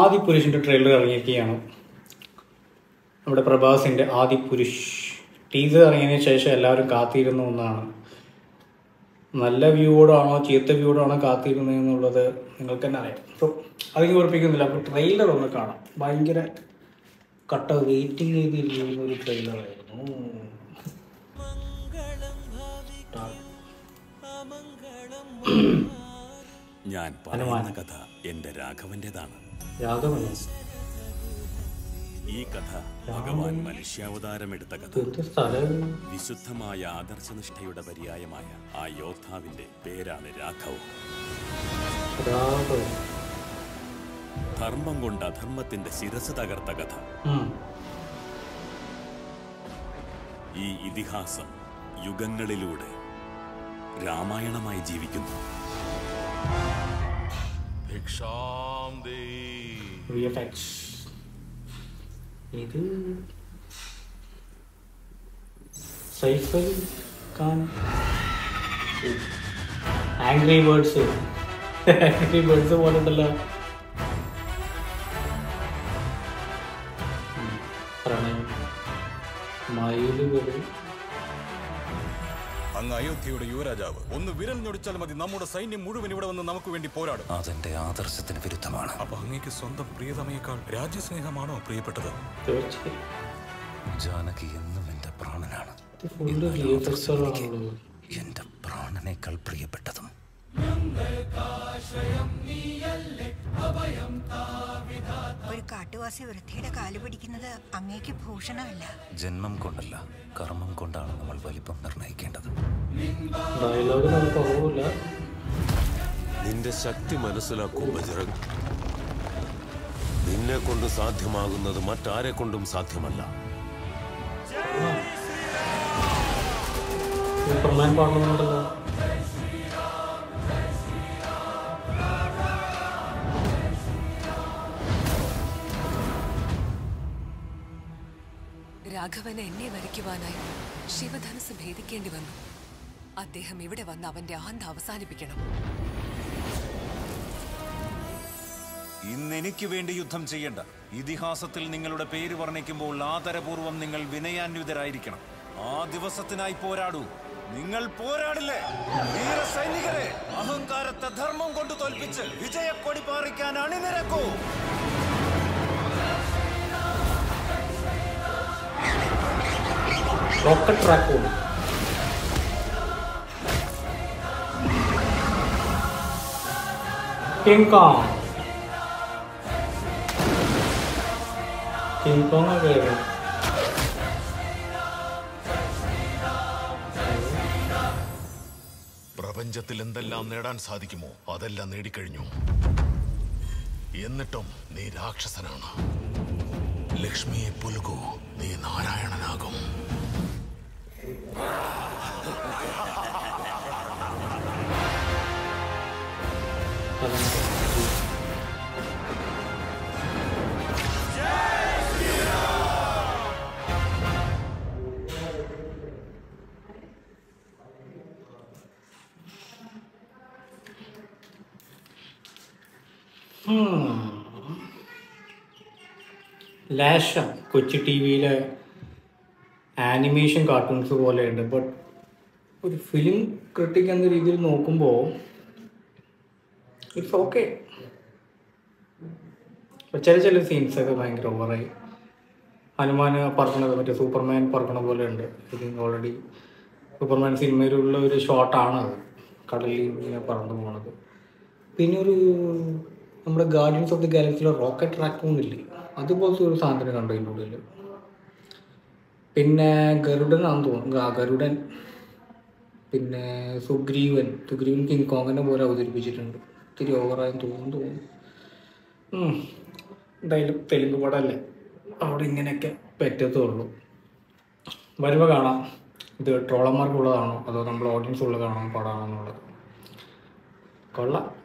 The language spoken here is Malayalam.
ആദി പുരുഷിന്റെ ട്രെയിലർ ഇറങ്ങിയിരിക്കുകയാണ്. നമ്മുടെ പ്രഭാസിന്റെ ആദി പുരുഷ് ടീസർ ഇറങ്ങിയതിന് ശേഷം എല്ലാവരും കാത്തിരുന്ന ഒന്നാണ് നല്ല വ്യൂവോടാണോ ചീത്ത വ്യൂവോടാണോ കാത്തിരുന്നത് എന്നുള്ളത് നിങ്ങൾക്ക് തന്നെ അറിയാം. സോ അധികം ഉറപ്പിക്കുന്നില്ല അപ്പോൾ ട്രെയിലർ ഒന്ന് കാണാം. ഭയങ്കര കട്ട വെയിറ്റിംഗ് ചെയ്തിരിക്കുന്ന ഒരു ട്രെയിലറായിരുന്നു ഞാൻ പറയുന്ന കഥ എന്റെ രാഘവന്റേതാണ് രാഘവനോ ഈ കഥ ഭഗവാൻ മനുഷ്യാവതാരമെടുത്ത കഥ. വിശുദ്ധമായ ആദർശനിഷ്ഠയുടെ പര്യായമായ ആ യോദ്ധാവിന്റെ പേരാണ് രാഘവ് ധർമ്മം കൊണ്ട് അധർമ്മത്തിന്റെ ശിരസ് തകർത്ത കഥ. ഈ ഇതിഹാസം യുഗങ്ങളിലൂടെ രാമായണമായി ജീവിക്കുന്നു. ഭിക്ഷാം. ഇത് Saiful Khan. Angry Birds Angry Birds പോലെ ഉണ്ടല്ലോ ഉം. പ്രണയം. മയിലുകൾ അങ്ങ് അയോധ്യയുടെ യുവരാജാവ്. ഒന്ന് വിരൽ ഞൊടിച്ചാൽ മതി. നമ്മുടെ സൈന്യം മുഴുവൻ ഇവിടെ വന്ന് നമുക്ക് വേണ്ടി പോരാടും. അതെന്റെ ആദർശത്തിന് വിരുദ്ധമാണ്. അപ്പൊ അങ്ങേക്ക് സ്വന്തം പ്രിയതമയേക്കാൾ രാജ്യസ്നേഹമാണോ പ്രിയപ്പെട്ടത്? ജാനകി എന്നും എന്റെ പ്രാണനാണ്. എന്റെ പ്രാണനേക്കാൾ പ്രിയപ്പെട്ടതും ഒരു കാട്ടുവാസി വൃദ്ധയുടെ കാൽ പിടിക്കുന്നത് അങ്ങേക്ക് ഭൂഷണമല്ല. ജന്മം കൊണ്ടല്ല കർമ്മം കൊണ്ടാണ് നമ്മൾ വലിപ്പം നിർണയിക്കേണ്ടത് നിന്റെ ശക്തി മനസ്സിലാക്കൂ ബജറംഗ് നിന്നെ കൊണ്ട് സാധ്യമാകുന്നത് മറ്റാരെ കൊണ്ടും സാധ്യമല്ല. സൂപ്പർമാൻ പാടുന്നുണ്ടല്ലോ. രാഘവന് എന്നെ വരയ്ക്കുവാനായി ശിവധനുസ് ഭേദിക്കേണ്ടി വന്നു. അദ്ദേഹം ഇവിടെ വന്ന് അവന്റെ ആന്ത അവസാനിപ്പിക്കണം. ഇന്ന് എനിക്ക് വേണ്ടി യുദ്ധം ചെയ്യേണ്ട. ഇതിഹാസത്തിൽ നിങ്ങളുടെ പേര് വർണിക്കുമ്പോൾ ആദരപൂർവം നിങ്ങൾ വിനയാന്വിതരായിരിക്കണം. ആ ദിവസത്തിനായി പോരാടൂ. നിങ്ങൾ പോരാടില്ലേ? വീര സൈനികരെ അഹങ്കാരത്തെ ധർമ്മം കൊണ്ട് തോൽപ്പിച്ച് വിജയക്കൊടി പാറിക്കാൻ അണിനിരക്കൂ. Rocket Raccoon King Kong. King പ്രപഞ്ചത്തിൽ എന്തെല്ലാം നേടാൻ സാധിക്കുമോ അതെല്ലാം നേടിക്കഴിഞ്ഞു. എന്നിട്ടും നീ രാക്ഷസനാണ്. ലക്ഷ്മിയെ പുലുകൂ നീ നാരായണനാകും. ലാഷം കൊച്ചി ടി വിയിലെ ആനിമേഷൻ കാർട്ടൂൺസ് പോലെയുണ്ട്. ബട്ട് ഒരു ഫിലിം ക്രിട്ടിക് എന്ന രീതിയിൽ നോക്കുമ്പോൾ ഇറ്റ്സ് ഓക്കെ ചില ചില സീൻസൊക്കെ ഭയങ്കര ഓവറായി ഹനുമാൻ പറക്കണത് മറ്റേ സൂപ്പർമാൻ പറക്കണ പോലെ ഉണ്ട് ഇത് ഓൾറെഡി സൂപ്പർമാൻ സിനിമയിലുള്ള ഒരു ഷോട്ടാണ് അത്. കടലിൽ ഇങ്ങനെ പറന്നു പോണത്. പിന്നെ ഒരു നമ്മുടെ ഗാർഡിയൻസ് ഓഫ് ദി ഗാലക്സിയിലെ റോക്കറ്റ് ഇല്ലേ? അതുപോലത്തെ ഒരു സാധനം കണ്ടു ഇതിന്റെ ഉള്ളിൽ പിന്നെ ഗരുഡൻ ആണെന്ന് തോന്നുന്നു. ആ ഗരുഡൻ. പിന്നെ സുഗ്രീവൻ. സുഗ്രീവൻ കിങ് കോങ്ങിനെ പോലെ അവതരിപ്പിച്ചിട്ടുണ്ട്. ഒത്തിരി ഓവറായി തോന്നുന്നു തോന്നുന്നു. എന്തായാലും തെലുങ്ക് പടമല്ലേ അവിടെ ഇങ്ങനെയൊക്കെ പറ്റത്തുള്ളൂ. വരുമ്പോൾ കാണാം. ഇത് ട്രോളന്മാർക്കുള്ളതാണോ? അതോ നമ്മൾ ഓഡിയൻസ് ഉള്ളതാണോ പടമാണോ എന്നുള്ളത്. കൊള്ളാം.